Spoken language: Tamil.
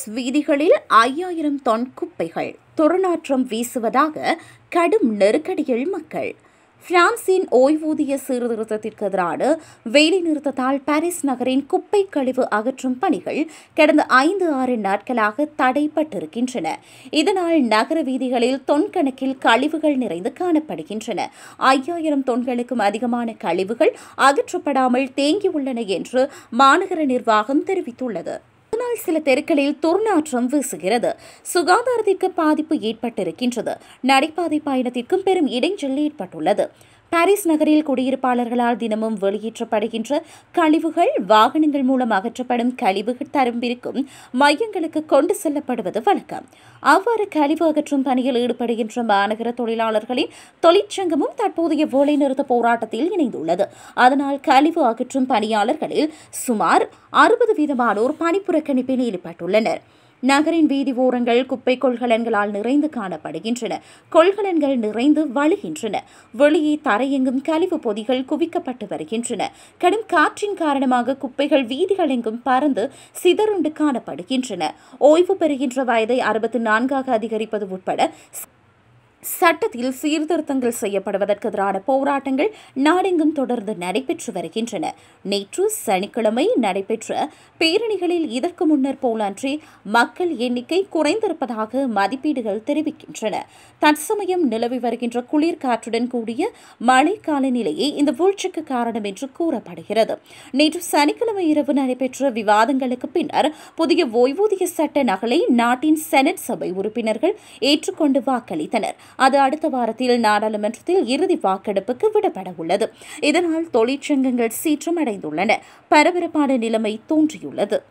பாரிஸ் வீதிகளில் ஐயாயிரம் தொன் குப்பைகள் துர்நாற்றம் வீசுவதாக கடும் நெருக்கடியில் மக்கள். பிரான்சின் ஓய்வூதிய சீர்திருத்தத்திற்கு எதிரான வேலைநிறுத்தத்தால் பாரிஸ் நகரின் குப்பை கழிவு அகற்றும் பணிகள் கடந்த ஐந்து ஆறு நாட்களாக தடைப்பட்டிருக்கின்றன. இதனால் நகர வீதிகளில் தொன்கணக்கில் கழிவுகள் நிறைந்து காணப்படுகின்றன. ஐயாயிரம் தொன்களுக்கும் அதிகமான கழிவுகள் அகற்றப்படாமல் தேங்கியுள்ளன என்று மாநகர நிர்வாகம் தெரிவித்துள்ளது. இதனால் சில தெருக்களில் துர்நாற்றம் வீசுகிறது. சுகாதாரத்திற்கு பாதிப்பு ஏற்பட்டிருக்கின்றது. நடைபாதை பயணத்திற்கும் பெரும் இடைஞ்சல் ஏற்பட்டுள்ளது. பாரிஸ் நகரில் குடியிருப்பாளர்களால் தினமும் வெளியேற்றப்படுகின்ற கழிவுகள் வாகனங்கள் மூலம் அகற்றப்படும் கழிவுகள் தரம்பிருக்கும் மையங்களுக்கு கொண்டு செல்லப்படுவது வழக்கம். அவ்வாறு கழிவு அகற்றும் பணியில் ஈடுபடுகின்ற மாநகர தொழிலாளர்களின் தொழிற்சங்கமும் தற்போதைய வேலைநிறுத்த போராட்டத்தில் இணைந்துள்ளது. அதனால் கழிவு அகற்றும் பணியாளர்களில் சுமார் அறுபது வீதமானோர் பணிப்புறக்கணிப்பில் ஈடுபட்டுள்ளனர். நகரின் வீதி ஓரங்கள் குப்பை கொள்கலன்களால் நிறைந்து காணப்படுகின்றன. கொள்கலன்கள் நிறைந்து வழுகின்றன. வெளியே தரையெங்கும் கழிவு பொதிகள் குவிக்கப்பட்டு வருகின்றன. கடும் காற்றின் காரணமாக குப்பைகள் வீதிகள் எங்கும் பறந்து சிதறுண்டு காணப்படுகின்றன. ஓய்வு பெறுகின்ற வயதை அறுபத்தி நான்காக அதிகரிப்பது உட்பட சட்டத்தில் சீர்திருத்தங்கள் செய்யப்படுவதற்கு எதிரான போராட்டங்கள் நாடெங்கும் தொடர்ந்து நடைபெற்று வருகின்றன. நேற்று சனிக்கிழமை நடைபெற்ற பேரணிகளில் இதற்கு முன்னர் போலன்றி மக்கள் எண்ணிக்கை குறைந்திருப்பதாக மதிப்பீடுகள் தெரிவிக்கின்றன. தற்சமயம் நிலவி வருகின்ற குளிர் காற்றுடன் கூடிய மழை காலநிலையே இந்த வீழ்ச்சிக்கு காரணம் என்று கூறப்படுகிறது. நேற்று சனிக்கிழமை இரவு நடைபெற்ற விவாதங்களுக்கு பின்னர் புதிய ஓய்வூதிய சட்ட நகலை நாட்டின் செனட் சபை உறுப்பினர்கள் ஏற்றுக்கொண்டு வாக்களித்தனர். அது அடுத்த வாரத்தில் நாடாளுமன்றத்தில் இறுதி வாக்கெடுப்புக்கு விடப்பட உள்ளது இதனால் தொழிற்சங்கங்கள் சீற்றமடைந்துள்ளன. பரபரப்பான நிலைமை தோன்றியுள்ளது.